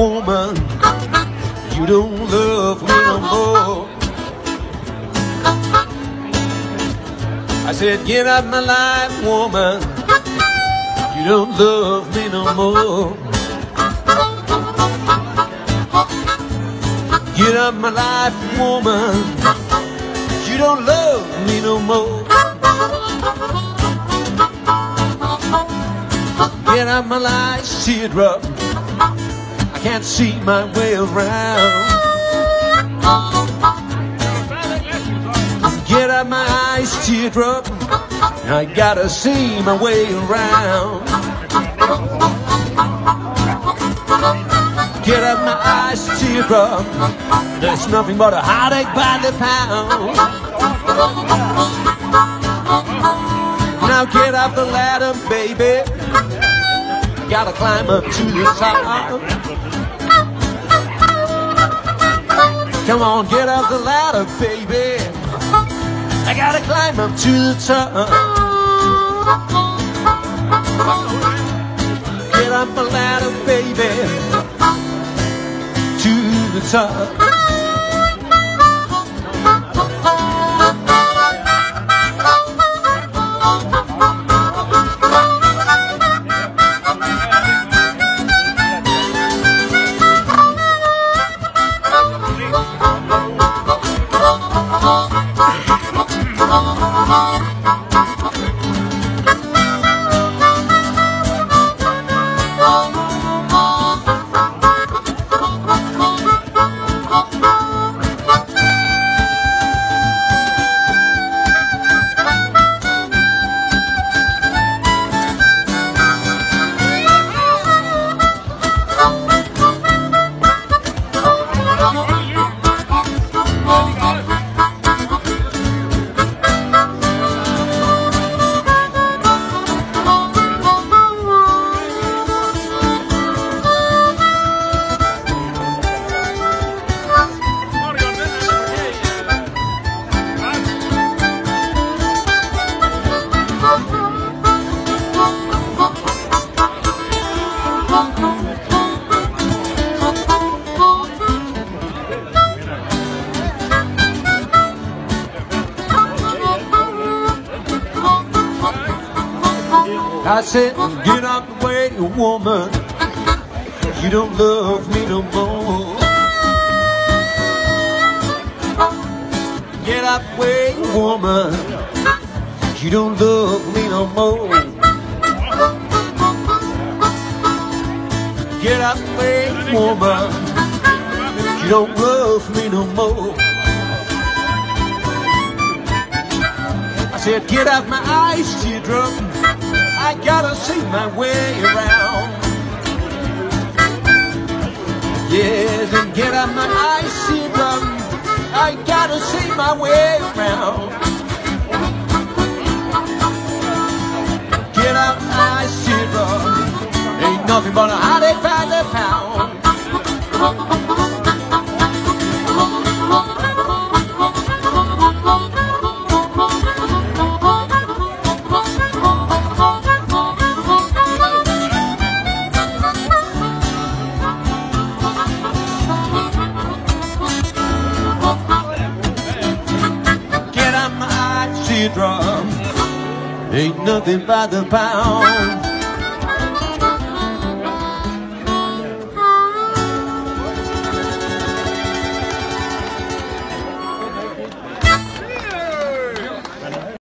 woman. You don't love me no more. I said, get out my life, woman. You don't love me no more. Get out my life, woman. You don't love me no more. Get out my life, teardrop. Can't see my way around. Get out my eyes, teardrop. I gotta see my way around. Get out my eyes, teardrop. There's nothing but a heartache by the pound. Now get off the ladder, baby. Gotta climb up to the top. Come on, get up the ladder, baby. I gotta climb up to the top. Get up the ladder, baby, to the top. I said, get out the way, woman. You don't love me no more. Get out the way, woman. You don't love me no more. Get out the way, woman. You don't love me no more. I said, get out my eyes, teardrop. I gotta see my way around. Yes, and get out my eyes, teardrop. I gotta see my way around. Get out my eyes, teardrop. Ain't nothing but a heartache Ain't nothing by the pound.